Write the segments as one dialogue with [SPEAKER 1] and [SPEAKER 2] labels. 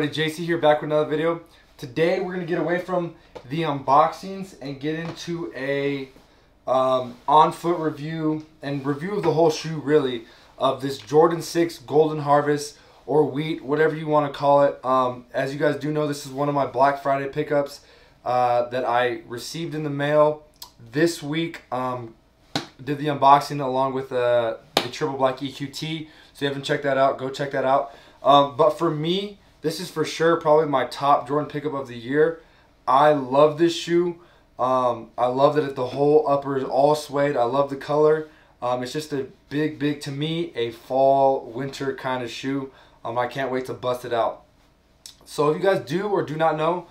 [SPEAKER 1] Everybody, JC here back with another video. Today we're going to get away from the unboxings and get into a um, on-foot review and review of the whole shoe really of this Jordan 6 Golden Harvest or Wheat, whatever you want to call it. Um, as you guys do know, this is one of my Black Friday pickups uh, that I received in the mail this week. Um, did the unboxing along with uh, the Triple Black EQT. So if you haven't checked that out, go check that out. Um, but for me, this is for sure probably my top Jordan pickup of the year. I love this shoe. Um, I love that the whole upper is all suede. I love the color. Um, it's just a big, big, to me, a fall, winter kind of shoe. Um, I can't wait to bust it out. So if you guys do or do not know,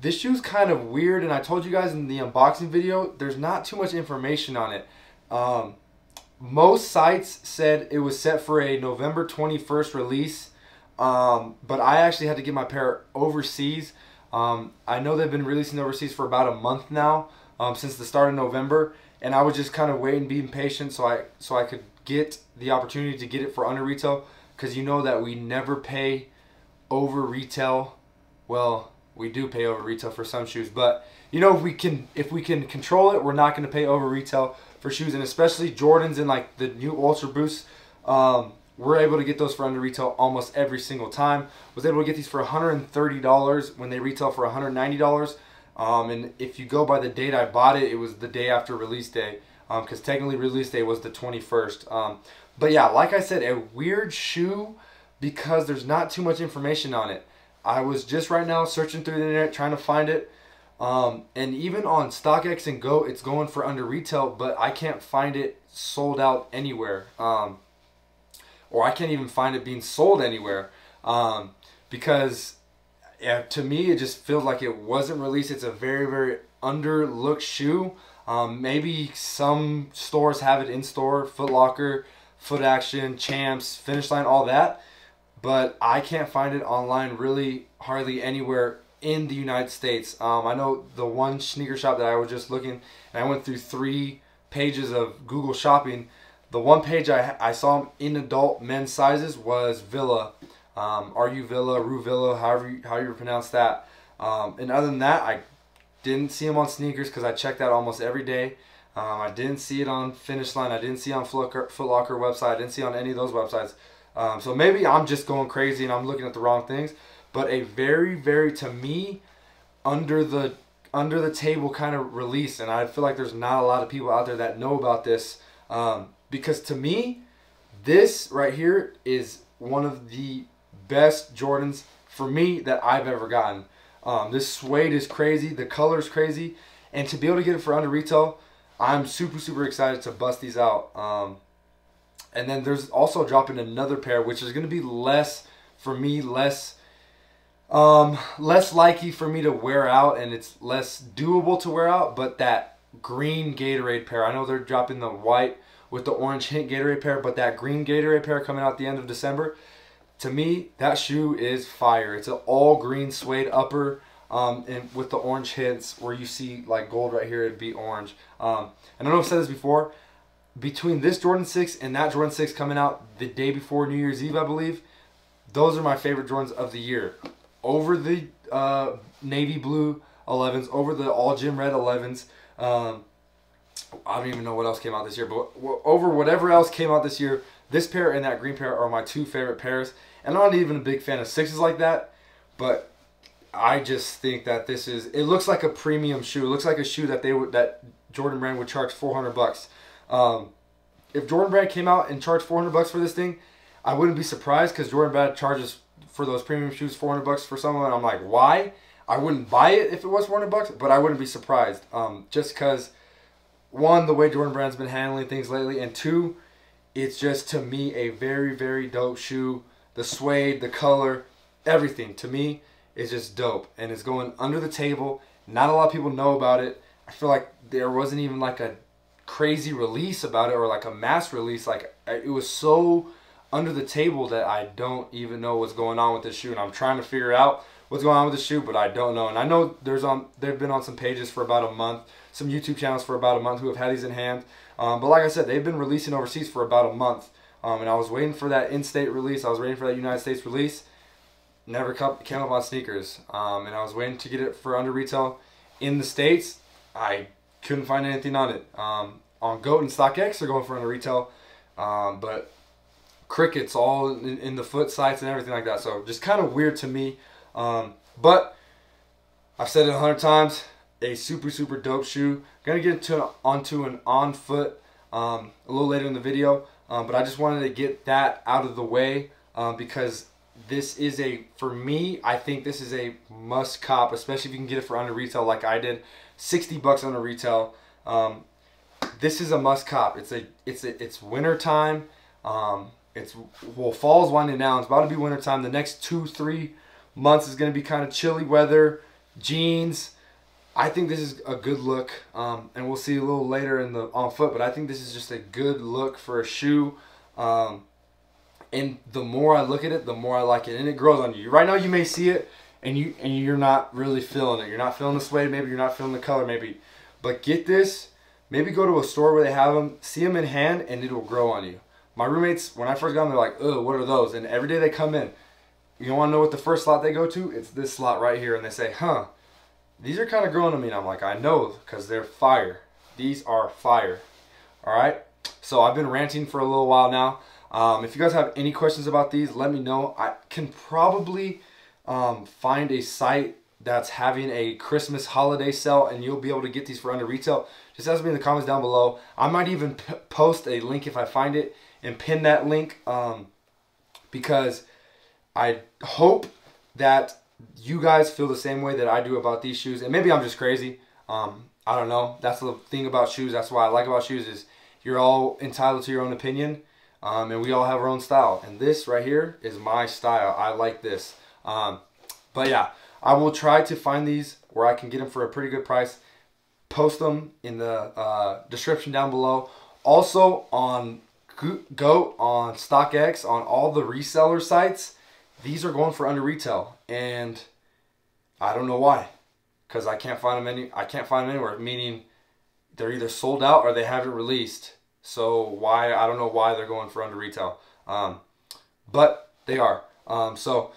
[SPEAKER 1] this shoe is kind of weird, and I told you guys in the unboxing video, there's not too much information on it. Um, most sites said it was set for a November 21st release, um, but I actually had to get my pair overseas. Um, I know they've been releasing overseas for about a month now, um, since the start of November, and I was just kind of waiting, being patient, so I so I could get the opportunity to get it for under retail, because you know that we never pay over retail. Well, we do pay over retail for some shoes, but you know if we can if we can control it, we're not going to pay over retail for shoes, and especially Jordans and like the new Ultra Boost. Um, we're able to get those for under retail almost every single time. Was able to get these for $130 when they retail for $190. Um, and if you go by the date I bought it, it was the day after release day because um, technically release day was the 21st. Um, but yeah, like I said, a weird shoe because there's not too much information on it. I was just right now searching through the internet trying to find it. Um, and even on StockX and Goat, it's going for under retail, but I can't find it sold out anywhere. Um, or I can't even find it being sold anywhere. Um, because yeah, to me, it just feels like it wasn't released. It's a very, very underlooked shoe. Um, maybe some stores have it in store, Foot Locker, Foot Action, Champs, Finish Line, all that. But I can't find it online really hardly anywhere in the United States. Um, I know the one sneaker shop that I was just looking, and I went through three pages of Google Shopping. The one page I, I saw in adult men's sizes was Villa, um, RU Villa, Rue Villa, however you, however you pronounce that. Um, and other than that, I didn't see them on sneakers because I check that almost every day. Um, I didn't see it on Finish Line. I didn't see on Foot Locker website. I didn't see on any of those websites. Um, so maybe I'm just going crazy and I'm looking at the wrong things but a very, very to me under the under the table kind of release, and I feel like there's not a lot of people out there that know about this um, because to me, this right here is one of the best Jordans for me that I've ever gotten. Um, this suede is crazy, the color is crazy, and to be able to get it for under retail, I'm super super excited to bust these out. Um, and then there's also dropping another pair, which is going to be less for me, less um, less likely for me to wear out and it's less doable to wear out, but that green Gatorade pair, I know they're dropping the white with the orange hint Gatorade pair, but that green Gatorade pair coming out the end of December, to me, that shoe is fire. It's an all green suede upper um, and with the orange hints where you see like gold right here, it'd be orange. Um, and I know I've said this before, between this Jordan 6 and that Jordan 6 coming out the day before New Year's Eve, I believe, those are my favorite Jordans of the year over the uh, navy blue 11s, over the all gym red 11s. Um, I don't even know what else came out this year, but over whatever else came out this year, this pair and that green pair are my two favorite pairs. And I'm not even a big fan of sixes like that, but I just think that this is. It looks like a premium shoe. It looks like a shoe that they would that Jordan Brand would charge 400 bucks. Um, if Jordan Brand came out and charged 400 bucks for this thing, I wouldn't be surprised because Jordan Brand charges for those premium shoes, 400 bucks for some of them. I'm like, why? I wouldn't buy it if it was 400 bucks, but I wouldn't be surprised. Um, just because, one, the way Jordan Brand's been handling things lately, and two, it's just to me a very, very dope shoe. The suede, the color, everything to me is just dope, and it's going under the table. Not a lot of people know about it. I feel like there wasn't even like a crazy release about it or like a mass release. Like it was so under the table that I don't even know what's going on with this shoe, and I'm trying to figure out what's going on with the shoe, but I don't know. And I know there's on they've been on some pages for about a month, some YouTube channels for about a month who have had these in hand. Um, but like I said, they've been releasing overseas for about a month, um, and I was waiting for that in-state release. I was waiting for that United States release. never came up on sneakers. Um, and I was waiting to get it for under retail in the states. I couldn't find anything on it. Um, on Goat and StockX, they're going for under retail, um, but crickets all in, in, the foot sites and everything like that. So just kind of weird to me. Um, but I've said it a hundred times. A super super dope shoe. Gonna get into onto an on foot um, a little later in the video, um, but I just wanted to get that out of the way um, because this is a for me. I think this is a must cop, especially if you can get it for under retail like I did. 60 bucks under retail. Um, this is a must cop. It's a it's a, it's winter time. Um, it's well fall's winding down. It's about to be winter time. The next two three months is going to be kind of chilly weather. Jeans. I think this is a good look, um, and we'll see a little later in the on foot. But I think this is just a good look for a shoe. Um, and the more I look at it, the more I like it, and it grows on you. Right now, you may see it, and you and you're not really feeling it. You're not feeling the suede. Maybe you're not feeling the color. Maybe, but get this Maybe go to a store where they have them, see them in hand, and it'll grow on you. My roommates, when I first got them, they're like, "Oh, what are those?" And every day they come in, you want to know what the first slot they go to? It's this slot right here, and they say, "Huh, these are kind of growing on me." And I'm like, "I know, because they're fire. These are fire." All right. So I've been ranting for a little while now. Um, if you guys have any questions about these, let me know. I can probably um, find a site that's having a Christmas holiday sale and you'll be able to get these for under retail, just ask me in the comments down below. I might even post a link if I find it and pin that link um, because I hope that you guys feel the same way that I do about these shoes. And maybe I'm just crazy. Um, I don't know. That's the thing about shoes. That's why I like about shoes is you're all entitled to your own opinion. Um, and we all have our own style. And this right here is my style. I like this. Um, but yeah, I will try to find these where I can get them for a pretty good price. Post them in the uh, description down below. Also on Goat, on StockX, on all the reseller sites, these are going for under retail, and I don't know why, because I can't find them any. I can't find them anywhere. Meaning, they're either sold out or they haven't released. So why I don't know why they're going for under retail, um, but they are. Um, so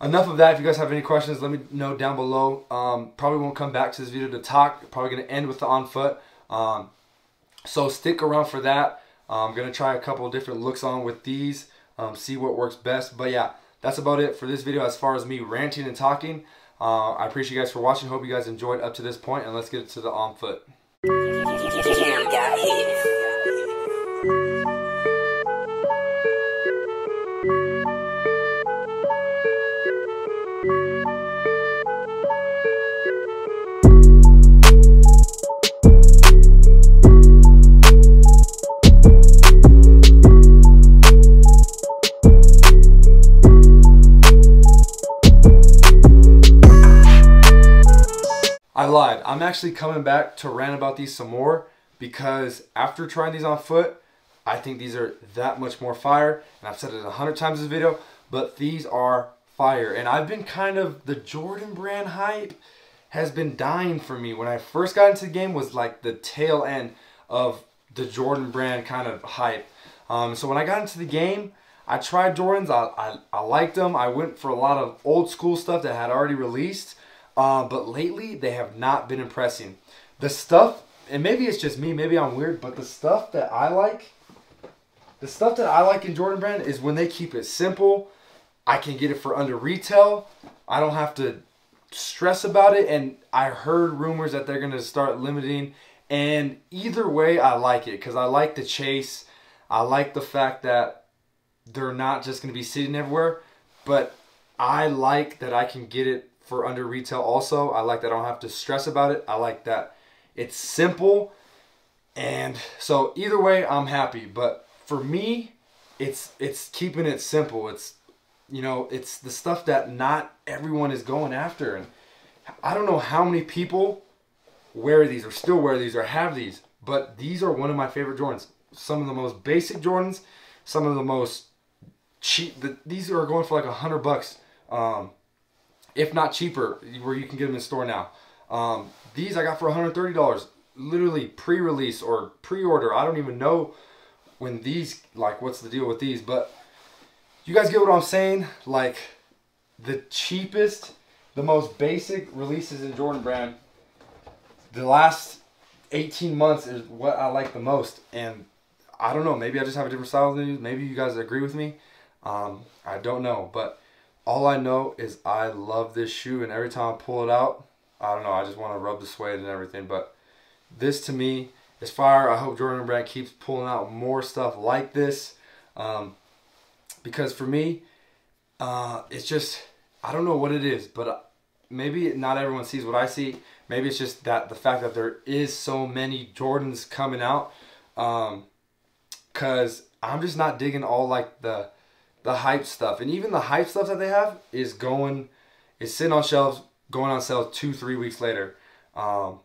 [SPEAKER 1] enough of that. If you guys have any questions, let me know down below. Um, probably won't come back to this video to talk. Probably going to end with the on foot. Um, so stick around for that. I'm going to try a couple different looks on with these. Um, see what works best. But yeah, that's about it for this video as far as me ranting and talking. Uh, I appreciate you guys for watching. Hope you guys enjoyed up to this point, and let's get to the on foot. Actually coming back to rant about these some more because after trying these on foot, I think these are that much more fire. And I've said it a hundred times in this video, but these are fire. And I've been kind of, the Jordan brand hype has been dying for me. When I first got into the game was like the tail end of the Jordan brand kind of hype. Um, so when I got into the game, I tried Jordans. I, I, I liked them. I went for a lot of old school stuff that had already released. Uh, but lately, they have not been impressing. The stuff, and maybe it's just me, maybe I'm weird, but the stuff that I like, the stuff that I like in Jordan Brand is when they keep it simple. I can get it for under retail. I don't have to stress about it. And I heard rumors that they're going to start limiting. And either way, I like it because I like the chase. I like the fact that they're not just going to be sitting everywhere. But I like that I can get it for under retail also. I like that I don't have to stress about it. I like that it's simple. And so either way, I'm happy. But for me, it's it's keeping it simple. It's you know, it's the stuff that not everyone is going after. And I don't know how many people wear these or still wear these or have these, but these are one of my favorite Jordans. Some of the most basic Jordans, some of the most cheap. The, these are going for like a hundred bucks. Um, if not cheaper, where you can get them in store now. Um, these I got for $130, literally pre-release or pre-order. I don't even know when these, like, what's the deal with these, but you guys get what I'm saying? Like, the cheapest, the most basic releases in Jordan Brand. The last 18 months is what I like the most, and I don't know. Maybe I just have a different style than you. Maybe you guys agree with me. Um, I don't know, but all I know is I love this shoe, and every time I pull it out, I don't know. I just want to rub the suede and everything. But this to me is fire. I hope Jordan Brand keeps pulling out more stuff like this, um, because for me, uh, it's just I don't know what it is, but uh, maybe not everyone sees what I see. Maybe it's just that the fact that there is so many Jordans coming out. Um, Cause I'm just not digging all like the the hype stuff. And even the hype stuff that they have is going is sitting on shelves, going on sale two, three weeks later. Um,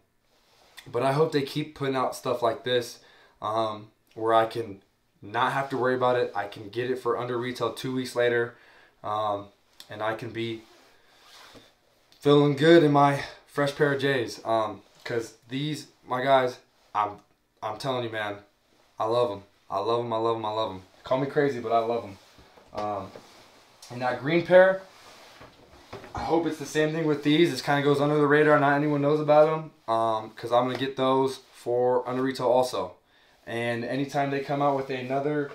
[SPEAKER 1] but I hope they keep putting out stuff like this um, where I can not have to worry about it. I can get it for under retail two weeks later. Um, and I can be feeling good in my fresh pair of J's. Because um, these, my guys, I'm, I'm telling you, man, I love them. I love them. I love them. I love them. Call me crazy, but I love them. Um, and that green pair, I hope it's the same thing with these. This kind of goes under the radar. Not anyone knows about them because um, I'm going to get those for under retail also. And anytime they come out with another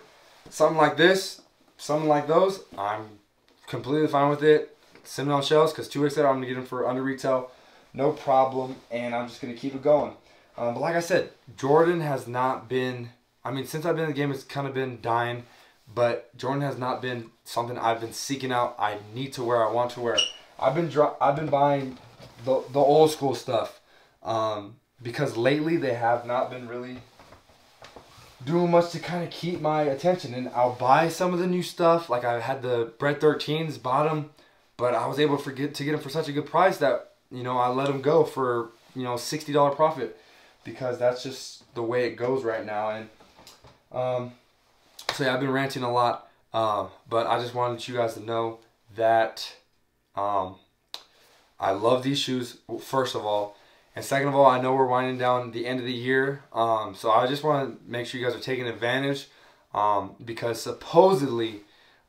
[SPEAKER 1] something like this, something like those, I'm completely fine with it. On shelves because two weeks later I'm going to get them for under retail. No problem. And I'm just going to keep it going. Um, but like I said, Jordan has not been I mean, since I've been in the game, it's kind of been dying. But Jordan has not been something I've been seeking out. I need to wear. I want to wear. I've been I've been buying the the old school stuff um, because lately they have not been really doing much to kind of keep my attention. And I'll buy some of the new stuff. Like I had the Bred 13s bottom, but I was able to forget to get them for such a good price that you know I let them go for you know sixty dollar profit because that's just the way it goes right now. And um, so yeah, I've been ranting a lot, um, but I just wanted you guys to know that um, I love these shoes. First of all, and second of all, I know we're winding down the end of the year, um, so I just want to make sure you guys are taking advantage um, because supposedly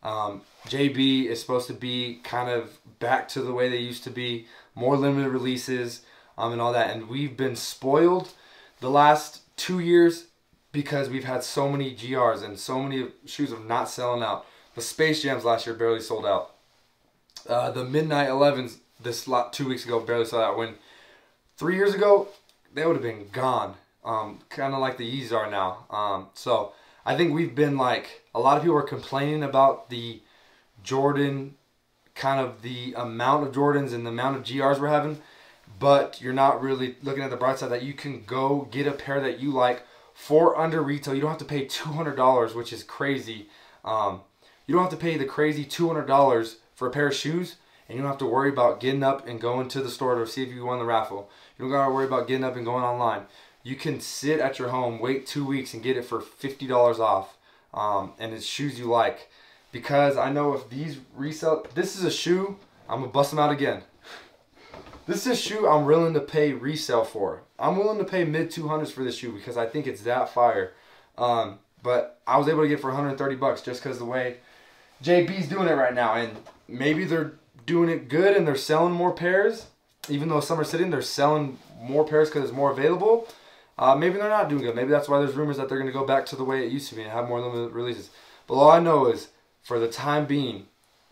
[SPEAKER 1] um, JB is supposed to be kind of back to the way they used to be, more limited releases um, and all that, and we've been spoiled the last two years because we've had so many GRs and so many shoes of not selling out. The Space Jams last year barely sold out. Uh, the Midnight 11s this lot two weeks ago barely sold out. When three years ago, they would have been gone. Um, kind of like the Yeezys are now. Um, so I think we've been like, a lot of people are complaining about the Jordan, kind of the amount of Jordans and the amount of GRs we're having. But you're not really looking at the bright side that you can go get a pair that you like for under retail. You don't have to pay $200, which is crazy. Um, you don't have to pay the crazy $200 for a pair of shoes, and you don't have to worry about getting up and going to the store to see if you won the raffle. You don't got to worry about getting up and going online. You can sit at your home, wait two weeks, and get it for $50 off. Um, and it's shoes you like. Because I know if these resell, this is a shoe, I'm going to bust them out again. This is a shoe I'm willing to pay resale for. I'm willing to pay mid 200s for this shoe because I think it's that fire. Um, but I was able to get for 130 bucks just because the way JB's doing it right now. And maybe they're doing it good and they're selling more pairs. Even though some are sitting, they're selling more pairs because it's more available. Uh, maybe they're not doing good. Maybe that's why there's rumors that they're going to go back to the way it used to be and have more limited releases. But all I know is, for the time being,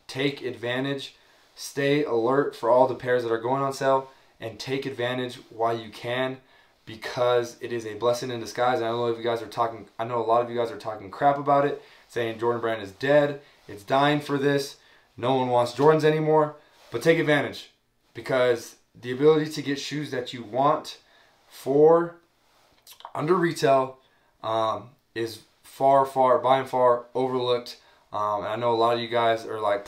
[SPEAKER 1] take advantage Stay alert for all the pairs that are going on sale and take advantage while you can because it is a blessing in disguise. I don't know if you guys are talking, I know a lot of you guys are talking crap about it, saying Jordan Brand is dead, it's dying for this, no one wants Jordans anymore. But take advantage because the ability to get shoes that you want for under retail um, is far, far, by and far overlooked. Um, and I know a lot of you guys are like,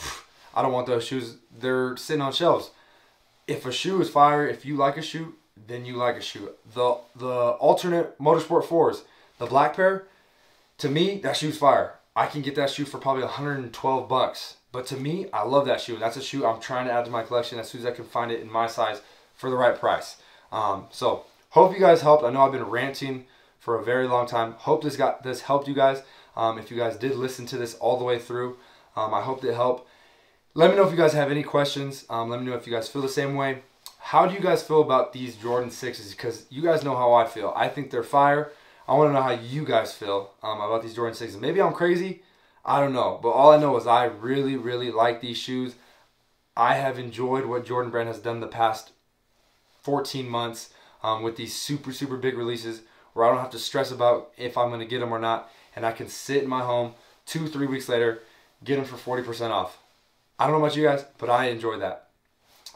[SPEAKER 1] I don't want those shoes. They're sitting on shelves. If a shoe is fire, if you like a shoe, then you like a shoe. The the alternate Motorsport 4s, the black pair, to me, that shoe's fire. I can get that shoe for probably 112 bucks. But to me, I love that shoe. That's a shoe I'm trying to add to my collection as soon as I can find it in my size for the right price. Um, so hope you guys helped. I know I've been ranting for a very long time. Hope this got this helped you guys. Um, if you guys did listen to this all the way through, um, I hope it helped let me know if you guys have any questions. Um, let me know if you guys feel the same way. How do you guys feel about these Jordan 6s? Because you guys know how I feel. I think they're fire. I want to know how you guys feel um, about these Jordan 6s. Maybe I'm crazy. I don't know. But all I know is I really, really like these shoes. I have enjoyed what Jordan Brand has done the past 14 months um, with these super, super big releases where I don't have to stress about if I'm going to get them or not. And I can sit in my home two, three weeks later, get them for 40% off. I don't know about you guys, but I enjoy that.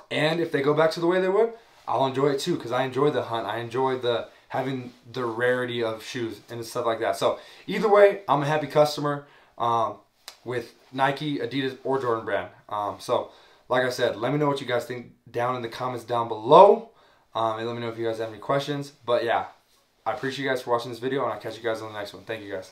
[SPEAKER 1] And if they go back to the way they were, I'll enjoy it too because I enjoy the hunt. I enjoy the having the rarity of shoes and stuff like that. So either way, I'm a happy customer um, with Nike, Adidas, or Jordan Brand. Um, so like I said, let me know what you guys think down in the comments down below. Um, and let me know if you guys have any questions. But yeah, I appreciate you guys for watching this video, and I'll catch you guys on the next one. Thank you guys.